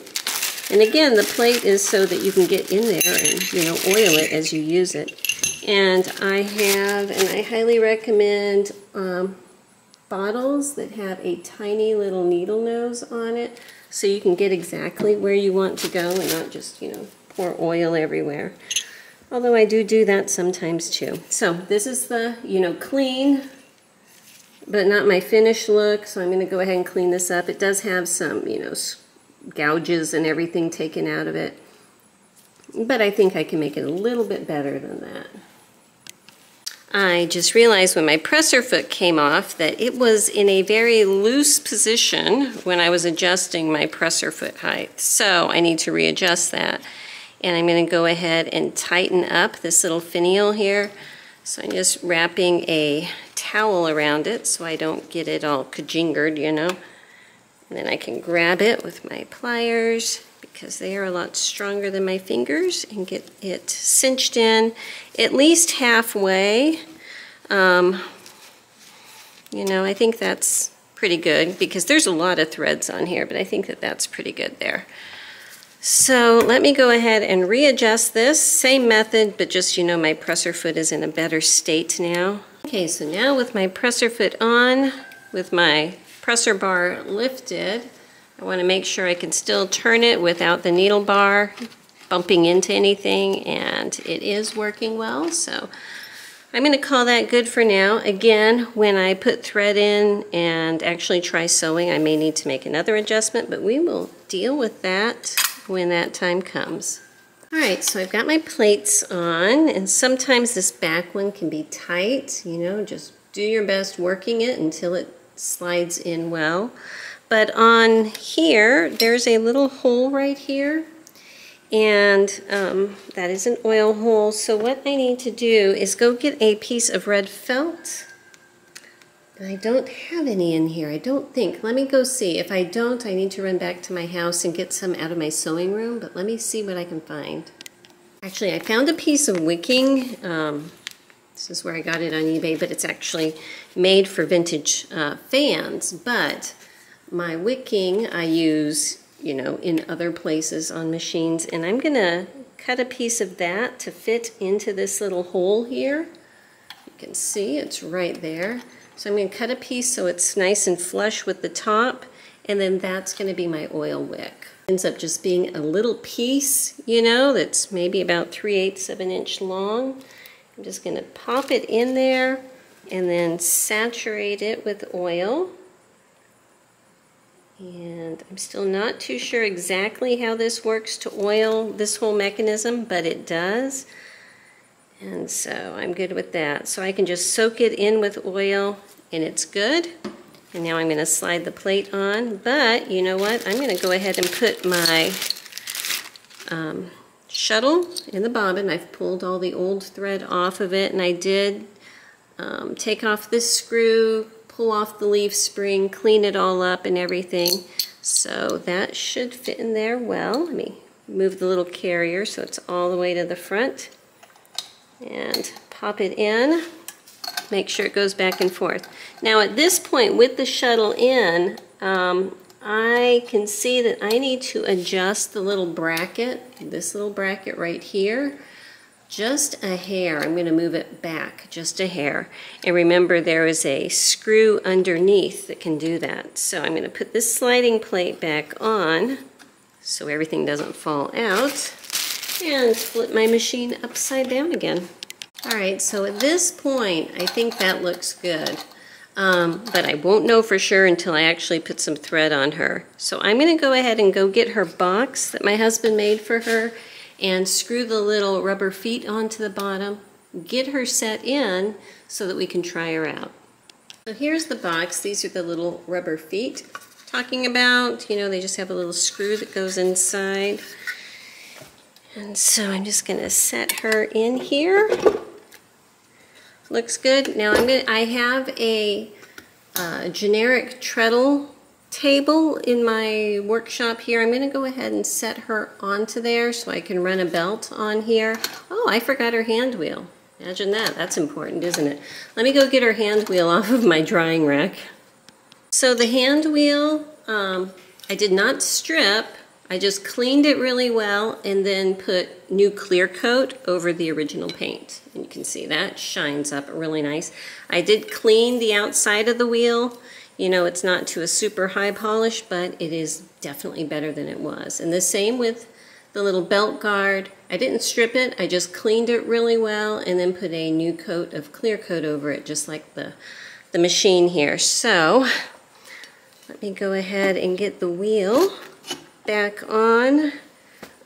And again, the plate is so that you can get in there and, you know, oil it as you use it. And I have, and I highly recommend um, bottles that have a tiny little needle nose on it so you can get exactly where you want to go and not just, you know, pour oil everywhere. Although I do do that sometimes too. So this is the, you know, clean, but not my finished look. So I'm going to go ahead and clean this up. It does have some, you know, gouges and everything taken out of it. But I think I can make it a little bit better than that. I just realized when my presser foot came off that it was in a very loose position when I was adjusting my presser foot height. So I need to readjust that. And I'm going to go ahead and tighten up this little finial here. So I'm just wrapping a towel around it so I don't get it all kajingered, you know. And then I can grab it with my pliers because they are a lot stronger than my fingers and get it cinched in at least halfway. Um, you know, I think that's pretty good because there's a lot of threads on here, but I think that that's pretty good there. So let me go ahead and readjust this. Same method, but just, you know, my presser foot is in a better state now. Okay, so now with my presser foot on, with my presser bar lifted, I want to make sure I can still turn it without the needle bar bumping into anything, and it is working well, so I'm going to call that good for now. Again, when I put thread in and actually try sewing, I may need to make another adjustment, but we will deal with that when that time comes. All right, so I've got my plates on, and sometimes this back one can be tight, you know, just do your best working it until it slides in well. But on here, there's a little hole right here, and um, that is an oil hole. So what I need to do is go get a piece of red felt. I don't have any in here, I don't think. Let me go see. If I don't, I need to run back to my house and get some out of my sewing room, but let me see what I can find. Actually, I found a piece of wicking. Um, this is where I got it on eBay, but it's actually made for vintage uh, fans. But my wicking I use, you know, in other places on machines. And I'm going to cut a piece of that to fit into this little hole here. You can see it's right there. So I'm going to cut a piece so it's nice and flush with the top. And then that's going to be my oil wick. Ends up just being a little piece, you know, that's maybe about 3 eighths of an inch long. I'm just going to pop it in there and then saturate it with oil. And I'm still not too sure exactly how this works to oil this whole mechanism, but it does. And so I'm good with that. So I can just soak it in with oil and it's good. And now I'm going to slide the plate on. But you know what? I'm going to go ahead and put my um, shuttle in the bobbin. I've pulled all the old thread off of it and I did um, take off this screw, pull off the leaf spring, clean it all up and everything. So that should fit in there well. Let me move the little carrier so it's all the way to the front and pop it in. Make sure it goes back and forth. Now at this point with the shuttle in, um, I can see that I need to adjust the little bracket, this little bracket right here, just a hair. I'm going to move it back just a hair. And remember there is a screw underneath that can do that. So I'm going to put this sliding plate back on so everything doesn't fall out and flip my machine upside down again. All right, so at this point, I think that looks good. Um, but I won't know for sure until I actually put some thread on her. So I'm going to go ahead and go get her box that my husband made for her and screw the little rubber feet onto the bottom, get her set in so that we can try her out. So here's the box. These are the little rubber feet talking about. You know, they just have a little screw that goes inside. And so I'm just going to set her in here. Looks good. Now I'm to, I have a uh, generic treadle table in my workshop here. I'm going to go ahead and set her onto there so I can run a belt on here. Oh, I forgot her hand wheel. Imagine that. That's important, isn't it? Let me go get her hand wheel off of my drying rack. So the hand wheel, um, I did not strip. I just cleaned it really well and then put new clear coat over the original paint. And you can see that shines up really nice. I did clean the outside of the wheel you know, it's not to a super high polish, but it is definitely better than it was. And the same with the little belt guard. I didn't strip it, I just cleaned it really well and then put a new coat of clear coat over it, just like the, the machine here. So, let me go ahead and get the wheel back on.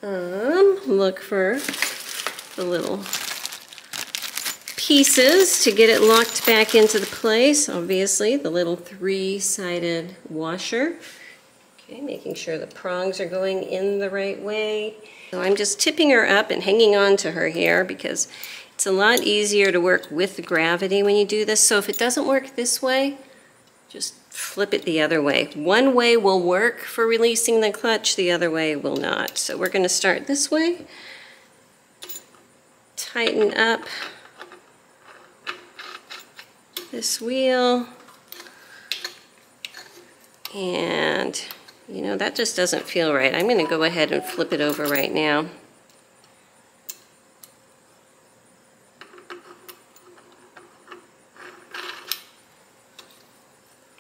Um, look for the little pieces to get it locked back into the place. Obviously, the little three-sided washer. Okay, making sure the prongs are going in the right way. So I'm just tipping her up and hanging on to her here because it's a lot easier to work with gravity when you do this. So if it doesn't work this way, just flip it the other way. One way will work for releasing the clutch, the other way will not. So we're going to start this way. Tighten up this wheel. And, you know, that just doesn't feel right. I'm going to go ahead and flip it over right now.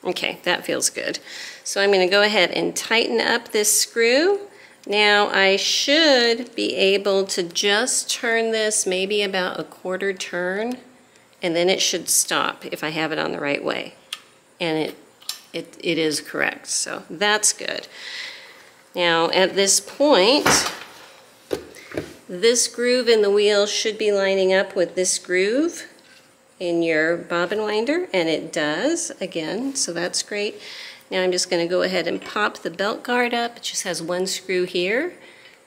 Okay, that feels good. So I'm going to go ahead and tighten up this screw. Now I should be able to just turn this maybe about a quarter turn and then it should stop if I have it on the right way. And it, it, it is correct, so that's good. Now at this point, this groove in the wheel should be lining up with this groove in your bobbin winder, and it does, again, so that's great. Now I'm just going to go ahead and pop the belt guard up. It just has one screw here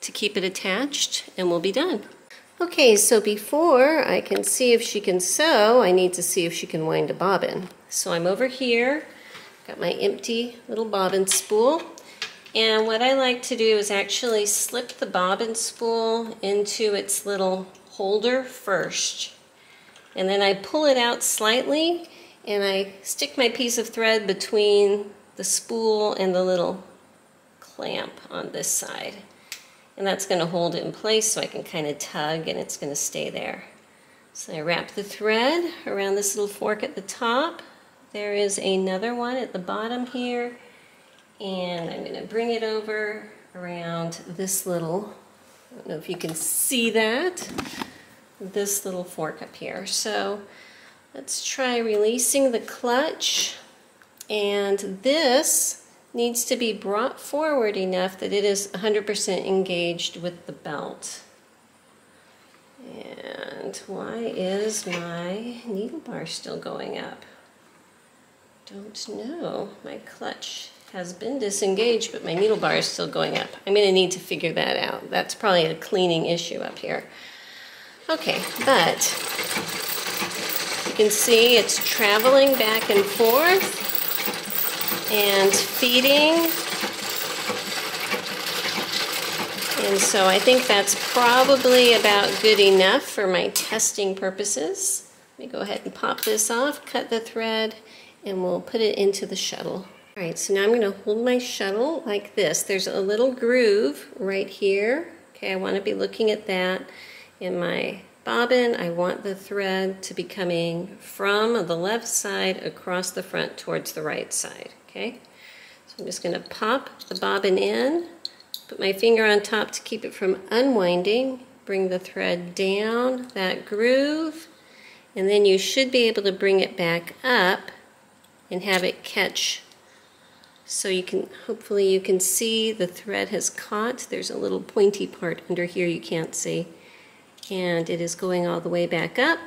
to keep it attached, and we'll be done. Okay, so before I can see if she can sew, I need to see if she can wind a bobbin. So I'm over here, got my empty little bobbin spool, and what I like to do is actually slip the bobbin spool into its little holder first. And then I pull it out slightly, and I stick my piece of thread between the spool and the little clamp on this side. And that's going to hold it in place so I can kind of tug and it's going to stay there. So I wrap the thread around this little fork at the top. There is another one at the bottom here. And I'm going to bring it over around this little, I don't know if you can see that, this little fork up here. So let's try releasing the clutch. And this needs to be brought forward enough that it is 100% engaged with the belt. And why is my needle bar still going up? Don't know. My clutch has been disengaged, but my needle bar is still going up. I'm going to need to figure that out. That's probably a cleaning issue up here. Okay, but you can see it's traveling back and forth and feeding. And so I think that's probably about good enough for my testing purposes. Let me go ahead and pop this off, cut the thread, and we'll put it into the shuttle. All right, so now I'm gonna hold my shuttle like this. There's a little groove right here. Okay, I wanna be looking at that in my bobbin, I want the thread to be coming from the left side across the front towards the right side okay? So I'm just gonna pop the bobbin in, put my finger on top to keep it from unwinding, bring the thread down that groove, and then you should be able to bring it back up and have it catch so you can, hopefully you can see the thread has caught. There's a little pointy part under here you can't see. And it is going all the way back up.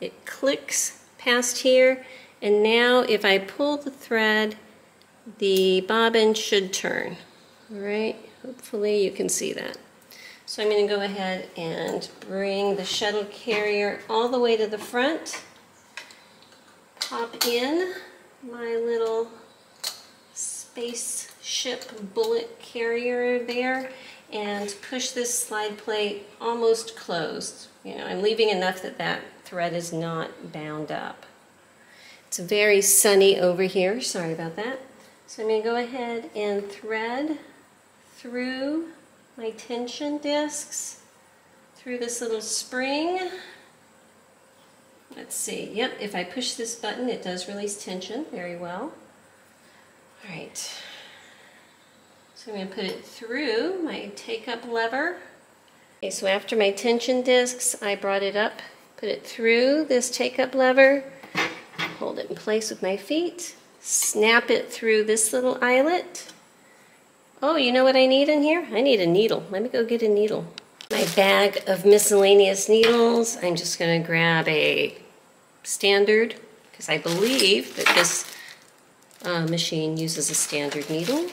It clicks past here. And now if I pull the thread the bobbin should turn. All right, hopefully you can see that. So I'm going to go ahead and bring the shuttle carrier all the way to the front. Pop in my little spaceship bullet carrier there and push this slide plate almost closed. You know, I'm leaving enough that that thread is not bound up. It's very sunny over here, sorry about that. So I'm going to go ahead and thread through my tension discs through this little spring. Let's see, yep, if I push this button it does release tension very well. All right, so I'm going to put it through my take-up lever Okay, so after my tension discs, I brought it up, put it through this take-up lever, hold it in place with my feet, snap it through this little eyelet. Oh, you know what I need in here? I need a needle. Let me go get a needle. My bag of miscellaneous needles. I'm just going to grab a standard because I believe that this uh, machine uses a standard needle.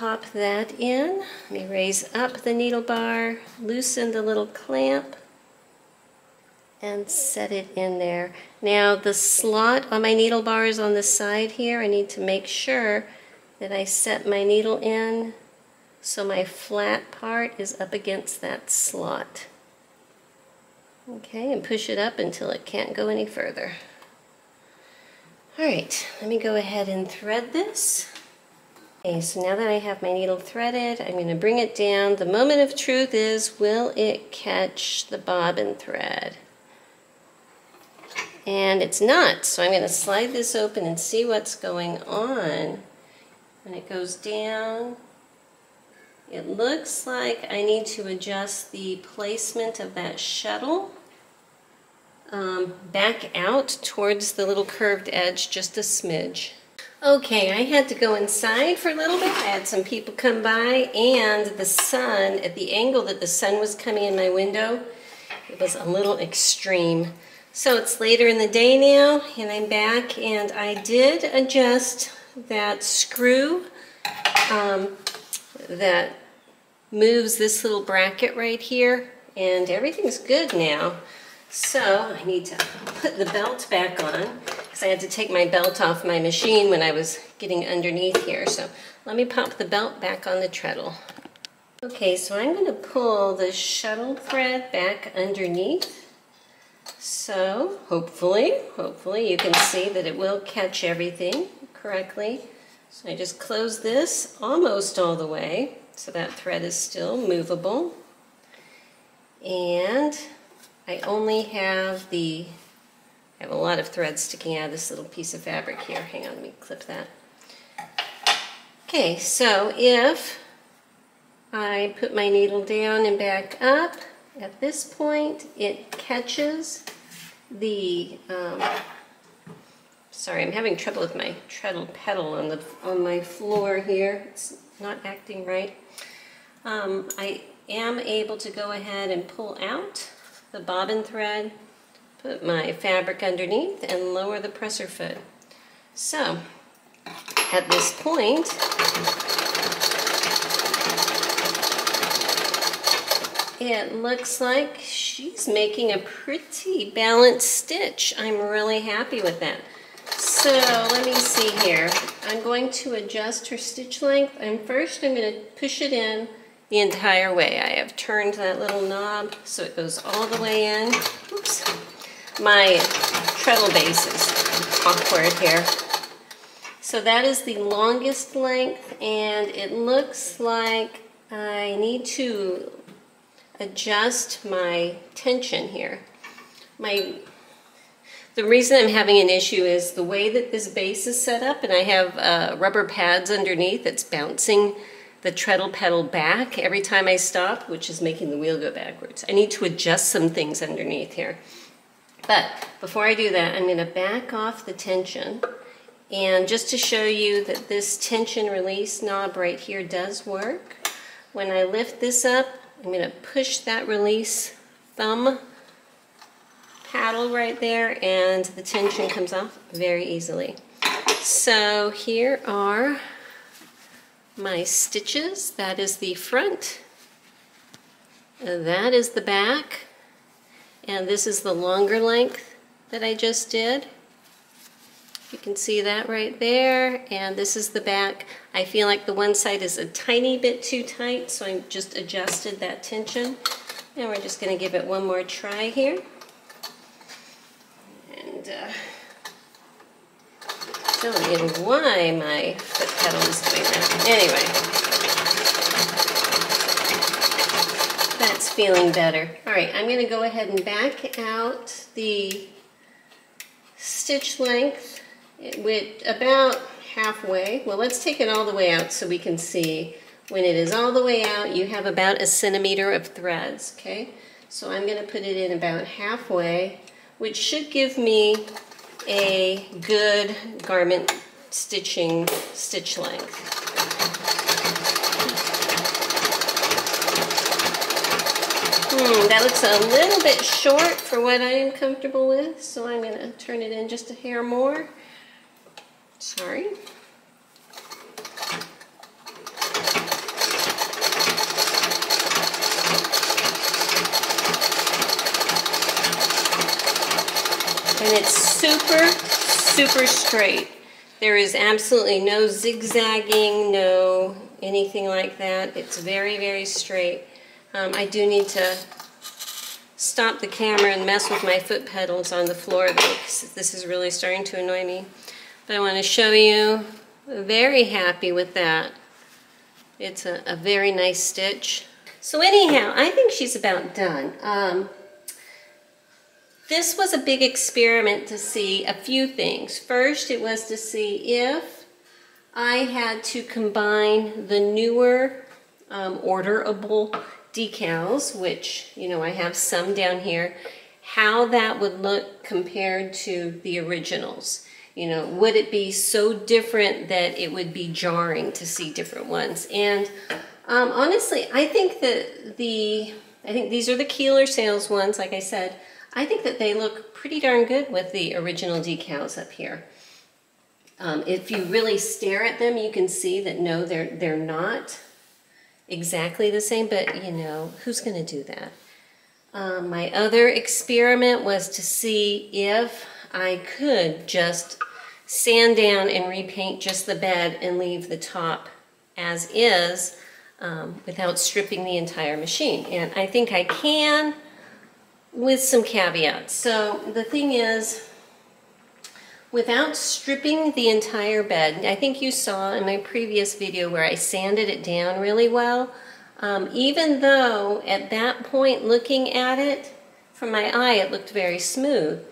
Pop that in. Let me raise up the needle bar, loosen the little clamp, and set it in there. Now the slot on my needle bar is on the side here. I need to make sure that I set my needle in so my flat part is up against that slot. Okay, and push it up until it can't go any further. All right, let me go ahead and thread this. Okay, so now that I have my needle threaded, I'm going to bring it down. The moment of truth is, will it catch the bobbin thread? And it's not, so I'm going to slide this open and see what's going on. When it goes down, it looks like I need to adjust the placement of that shuttle um, back out towards the little curved edge just a smidge. Okay, I had to go inside for a little bit. I had some people come by and the sun, at the angle that the sun was coming in my window, it was a little extreme. So it's later in the day now and I'm back and I did adjust that screw um, that moves this little bracket right here and everything's good now. So I need to put the belt back on because I had to take my belt off my machine when I was getting underneath here. So let me pop the belt back on the treadle. Okay, so I'm going to pull the shuttle thread back underneath. So hopefully, hopefully you can see that it will catch everything correctly. So I just close this almost all the way so that thread is still movable. And I only have the, I have a lot of threads sticking out of this little piece of fabric here. Hang on, let me clip that. Okay, so if I put my needle down and back up, at this point it catches the, um, sorry, I'm having trouble with my treadle pedal on, the, on my floor here. It's not acting right. Um, I am able to go ahead and pull out the bobbin thread, put my fabric underneath, and lower the presser foot. So, at this point, it looks like she's making a pretty balanced stitch. I'm really happy with that. So let me see here. I'm going to adjust her stitch length and first I'm going to push it in the entire way. I have turned that little knob so it goes all the way in. Oops. My treadle base is awkward here. So that is the longest length and it looks like I need to adjust my tension here. My the reason I'm having an issue is the way that this base is set up and I have uh, rubber pads underneath that's bouncing the treadle pedal back every time I stop, which is making the wheel go backwards. I need to adjust some things underneath here. But before I do that, I'm going to back off the tension. And just to show you that this tension release knob right here does work, when I lift this up, I'm going to push that release thumb paddle right there and the tension comes off very easily. So here are my stitches. That is the front. That is the back. And this is the longer length that I just did. You can see that right there. And this is the back. I feel like the one side is a tiny bit too tight, so I just adjusted that tension. And we're just going to give it one more try here. And uh, don't know why my foot pedal is doing that. Anyway. That's feeling better. All right, I'm going to go ahead and back out the stitch length with about halfway. Well, let's take it all the way out so we can see when it is all the way out, you have about a centimeter of threads, okay? So I'm gonna put it in about halfway, which should give me a good garment stitching stitch length. Hmm, that looks a little bit short for what I am comfortable with, so I'm going to turn it in just a hair more. Sorry. And it's super, super straight. There is absolutely no zigzagging, no anything like that. It's very, very straight. Um, I do need to stop the camera and mess with my foot pedals on the floor because this is really starting to annoy me. But I want to show you, very happy with that. It's a, a very nice stitch. So anyhow, I think she's about done. Um, this was a big experiment to see a few things. First, it was to see if I had to combine the newer um, orderable decals, which, you know, I have some down here, how that would look compared to the originals. You know, would it be so different that it would be jarring to see different ones? And um, honestly, I think that the, I think these are the Keeler sales ones, like I said, I think that they look pretty darn good with the original decals up here. Um, if you really stare at them, you can see that no, they're, they're not exactly the same, but you know, who's going to do that? Um, my other experiment was to see if I could just sand down and repaint just the bed and leave the top as is um, without stripping the entire machine. And I think I can with some caveats. So the thing is, without stripping the entire bed, I think you saw in my previous video where I sanded it down really well, um, even though at that point looking at it, from my eye it looked very smooth.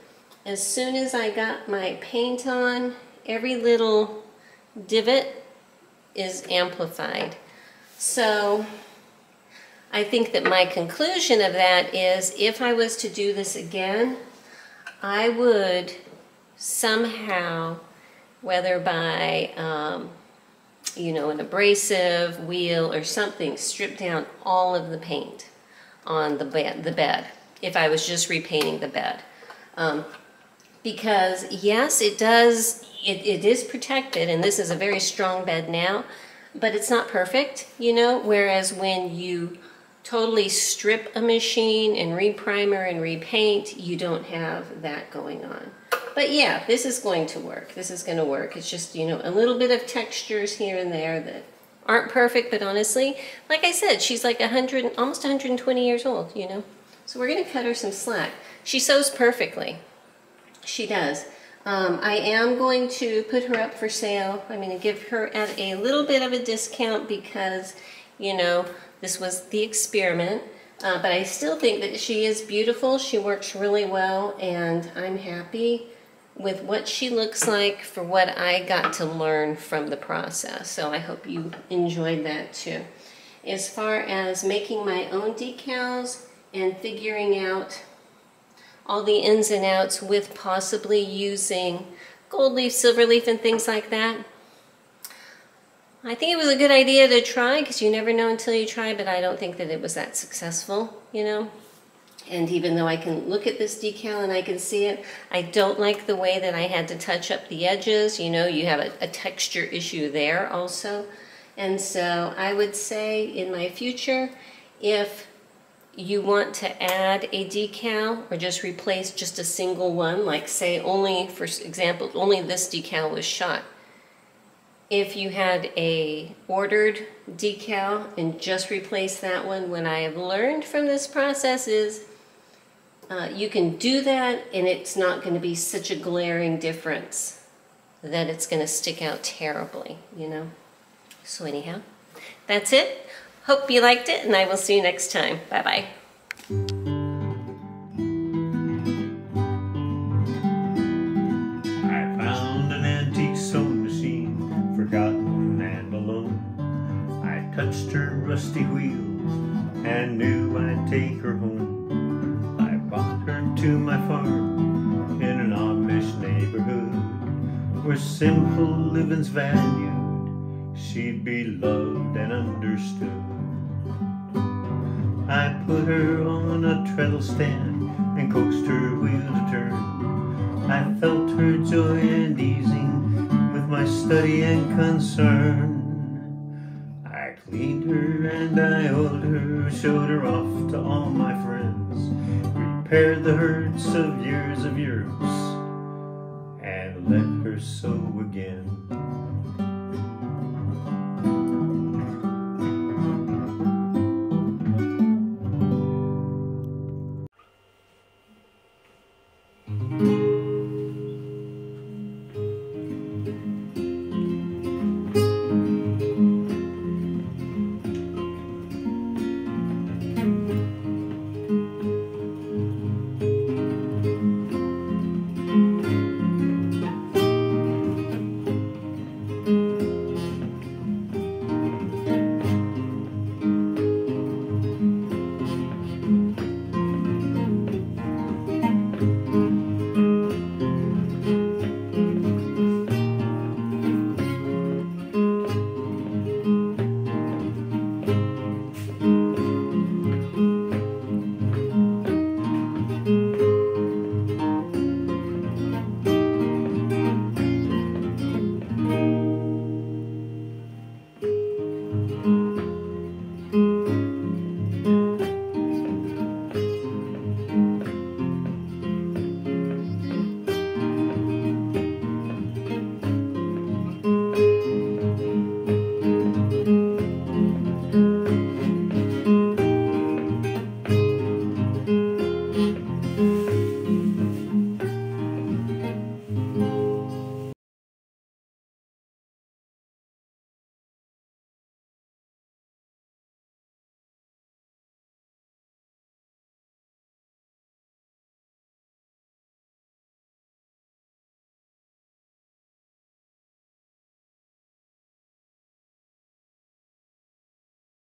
As soon as I got my paint on, every little divot is amplified. So I think that my conclusion of that is if I was to do this again, I would somehow, whether by, um, you know, an abrasive wheel or something, strip down all of the paint on the bed, the bed if I was just repainting the bed. Um, because yes, it does, it, it is protected and this is a very strong bed now, but it's not perfect, you know, whereas when you totally strip a machine and reprimer and repaint, you don't have that going on. But yeah, this is going to work. This is going to work. It's just, you know, a little bit of textures here and there that aren't perfect, but honestly, like I said, she's like 100, almost 120 years old, you know. So we're going to cut her some slack. She sews perfectly. She does. Um, I am going to put her up for sale. I'm going to give her at a little bit of a discount because, you know, this was the experiment, uh, but I still think that she is beautiful. She works really well, and I'm happy with what she looks like for what I got to learn from the process. So I hope you enjoyed that too. As far as making my own decals and figuring out all the ins and outs with possibly using gold leaf, silver leaf, and things like that, I think it was a good idea to try because you never know until you try, but I don't think that it was that successful, you know. And even though I can look at this decal and I can see it, I don't like the way that I had to touch up the edges. You know, you have a, a texture issue there also. And so I would say in my future, if you want to add a decal or just replace just a single one, like say only, for example, only this decal was shot, if you had a ordered decal and just replace that one, what I have learned from this process is uh, you can do that and it's not going to be such a glaring difference that it's going to stick out terribly, you know. So anyhow, that's it. Hope you liked it and I will see you next time. Bye-bye. Simple living's valued, she'd be loved and understood. I put her on a treadle stand and coaxed her wheel to turn. I felt her joy and easing with my study and concern. I cleaned her and I oiled her, showed her off to all my friends, repaired the hurts of years of years, sew again.